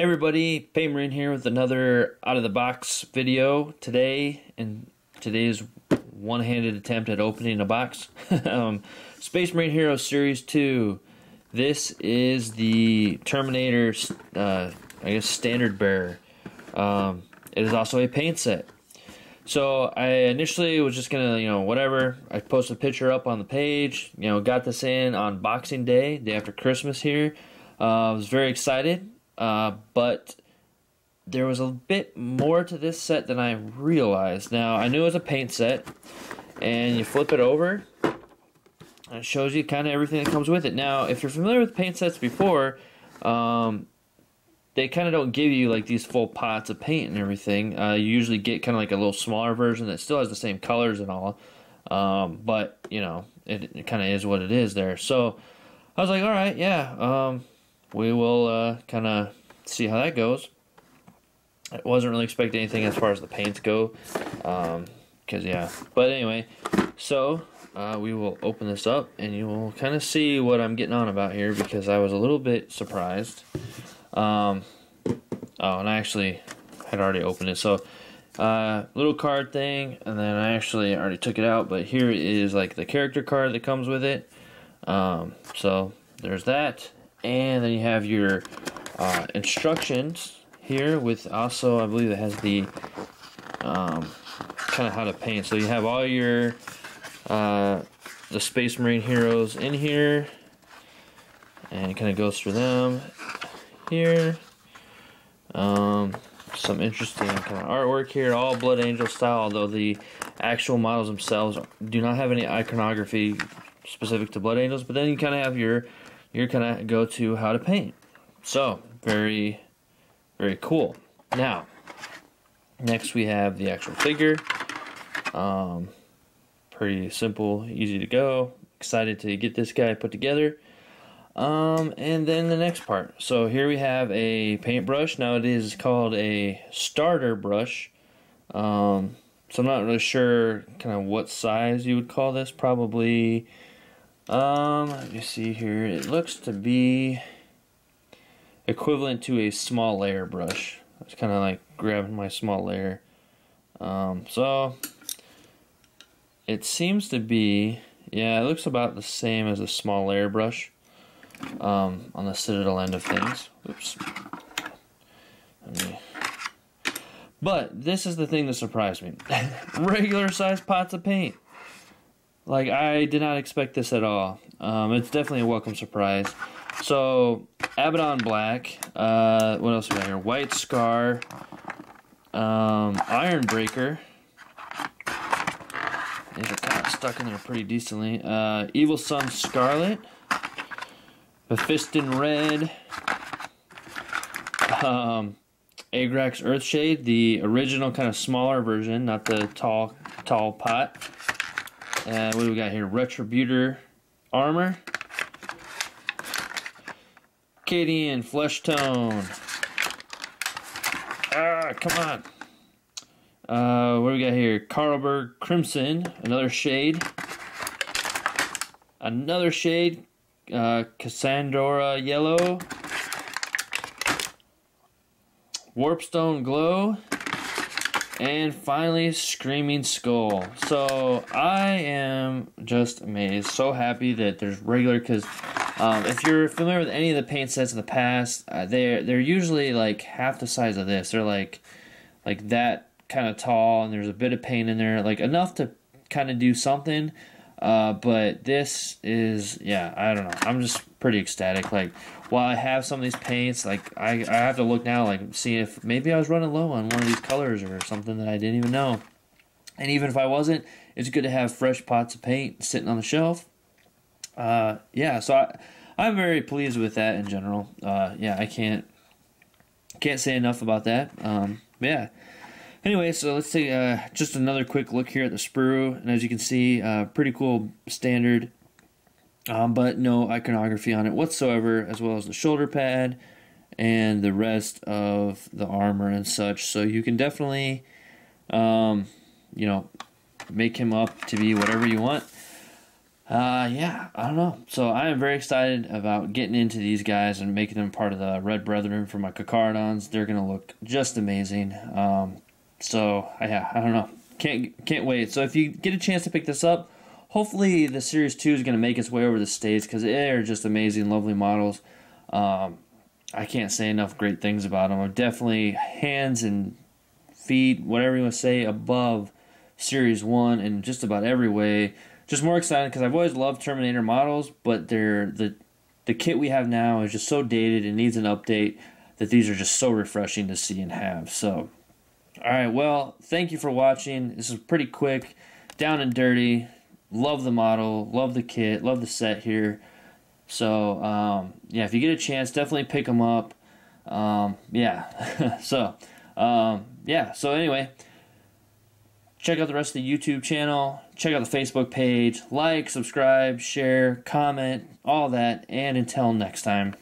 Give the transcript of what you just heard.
Hey everybody, Paint Marine here with another out of the box video today, and today's one-handed attempt at opening a box. um, Space Marine Hero Series 2. This is the Terminator, uh, I guess, standard bearer. Um, it is also a paint set. So I initially was just gonna, you know, whatever. I posted a picture up on the page. You know, got this in on Boxing Day, day after Christmas here. Uh, I was very excited. Uh, but there was a bit more to this set than I realized. Now, I knew it was a paint set, and you flip it over, and it shows you kind of everything that comes with it. Now, if you're familiar with paint sets before, um, they kind of don't give you like these full pots of paint and everything. Uh, you usually get kind of like a little smaller version that still has the same colors and all, um, but you know, it, it kind of is what it is there. So I was like, all right, yeah. Um, we will uh, kind of see how that goes. I wasn't really expecting anything as far as the paints go, because um, yeah. But anyway, so uh, we will open this up and you will kind of see what I'm getting on about here because I was a little bit surprised. Um, oh, and I actually had already opened it. So, uh, little card thing, and then I actually already took it out, but here is like the character card that comes with it. Um, so there's that and then you have your uh, instructions here with also I believe it has the um, kind of how to paint. So you have all your uh, the Space Marine heroes in here. And it kind of goes through them here. Um, some interesting kind of artwork here all Blood Angel style although the actual models themselves do not have any iconography specific to Blood Angels but then you kind of have your you're gonna go to how to paint. So very, very cool. Now, next we have the actual figure. Um, pretty simple, easy to go. Excited to get this guy put together. Um, and then the next part. So here we have a paintbrush. Now it is called a starter brush. Um, so I'm not really sure kind of what size you would call this. Probably um, let me see here. It looks to be equivalent to a small layer brush. It's kind of like grabbing my small layer. Um, so it seems to be, yeah, it looks about the same as a small layer brush um, on the Citadel end of things. Oops. But this is the thing that surprised me. Regular size pots of paint. Like I did not expect this at all. Um, it's definitely a welcome surprise. So Abaddon Black. Uh, what else we got here? White Scar. Um, Iron Breaker. These are kind of stuck in there pretty decently. Uh, Evil Sunz Scarlet. Mephiston Red. Um, Agrax Earthshade, the original kind of smaller version, not the tall tall pot. Uh, what do we got here? Retributor armor. Cadian flesh tone. Ah, come on. Uh, what do we got here? Carroburg Crimson, another shade. Another shade, uh, Casandora Yellow. Warpstone Glow. And finally, Screaming Skull. So I am just amazed, so happy that there's regular because um, if you're familiar with any of the paint sets in the past, uh, they're they're usually like half the size of this. They're like like that kind of tall, and there's a bit of paint in there, like enough to kind of do something. Uh, but this is, yeah, I don't know. I'm just pretty ecstatic. Like, while I have some of these paints, like, I, I have to look now, like, see if maybe I was running low on one of these colors or something that I didn't even know. And even if I wasn't, it's good to have fresh pots of paint sitting on the shelf. Uh, yeah, so I, I'm very pleased with that in general. Uh, yeah, I can't can't say enough about that. Um, yeah. Anyway, so let's take uh, just another quick look here at the sprue. And as you can see, uh, pretty cool standard, um, but no iconography on it whatsoever, as well as the shoulder pad and the rest of the armor and such. So you can definitely, um, you know, make him up to be whatever you want. uh, yeah, I don't know. So I am very excited about getting into these guys and making them part of the Red Brethren for my Carcharodons. They're gonna look just amazing. Um, so yeah, I don't know. Can't can't wait. So if you get a chance to pick this up, hopefully the Series Two is gonna make its way over the states because they're just amazing, lovely models. Um, I can't say enough great things about them. I'm definitely hands and feet, whatever you want to say, above Series One in just about every way just more excited because I've always loved Terminator models, but they're the the kit we have now is just so dated and needs an update that these are just so refreshing to see and have. So, all right, well, thank you for watching. This is pretty quick, down and dirty. Love the model, love the kit, love the set here. So, um, yeah, if you get a chance, definitely pick them up. Um, yeah, so, um, yeah, so anyway check out the rest of the YouTube channel, check out the Facebook page, like, subscribe, share, comment, all that, and until next time.